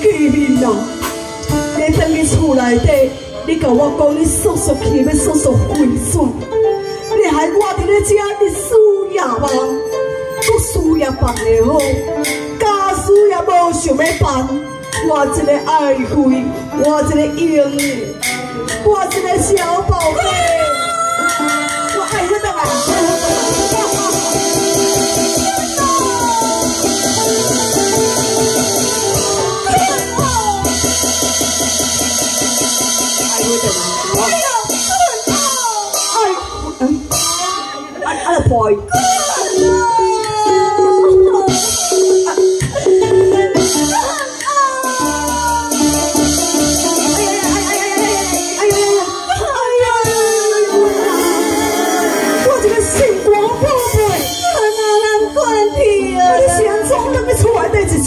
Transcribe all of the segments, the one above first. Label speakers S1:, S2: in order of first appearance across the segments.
S1: 见面啦！你等去厝内底，你甲我讲你叔叔去要叔叔回转，你害我伫咧遮你输夜梦，不输夜办的好，家事也无想要办，我一个爱妃，我一个婴儿，我一个小宝贝，我爱你的啊 my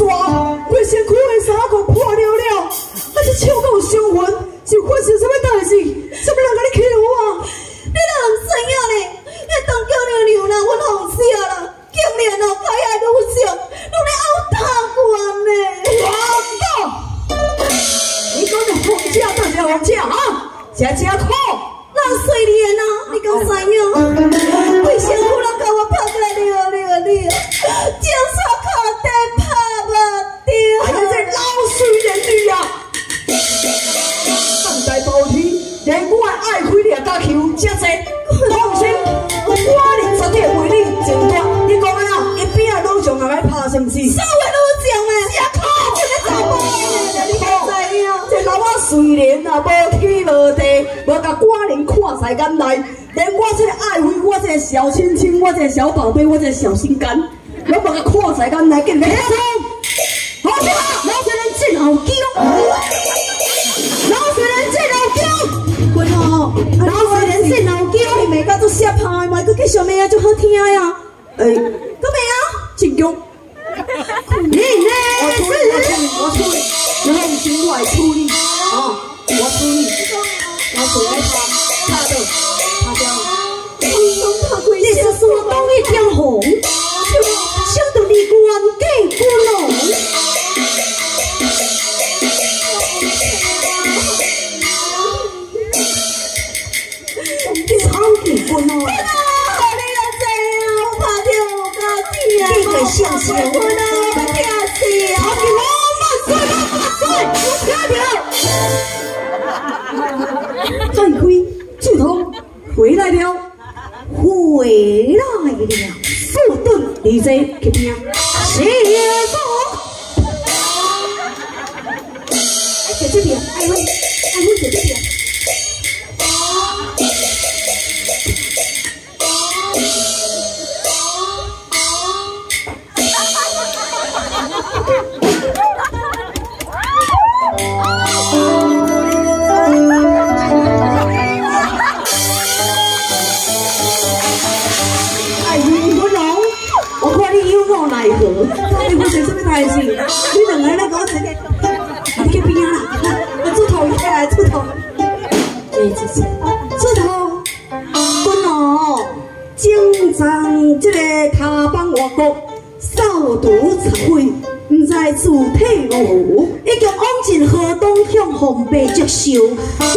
S1: 啊姐姐苦，
S2: 那水莲啊，你讲啥样？我
S1: 这
S2: 个
S1: 爱妃，我这个小亲亲，我这个小宝贝，我这个小心肝，拢把它看在眼内，竟然说，好听啊！老实人真好叫，老实人真好叫，
S2: 滚哦！老实人真好叫，你每家都写拍嘛，佮继续咩啊，就好听呀。
S1: 诶，
S2: 佮咩啊？
S1: 真强！
S2: 你呢？
S1: 我处理，我处理，我处理，然后请我来处理，啊，我处理。我最爱他，他的，他叫，
S2: 你讲他贵，
S1: 你是山东的江红，
S2: 想到你关给古龙，
S1: 你好结婚哦！
S2: 你也知啊，我怕掉我家己啊，
S1: 你个相信我了，回来了，速顿离这去听，你我做什么代志？你两个来给我坐，你去边啊？我出头起来出头，对，就是出头。君哦，精湛这个他帮外国扫毒查会，唔知自体无，已经往进河东向红白接受。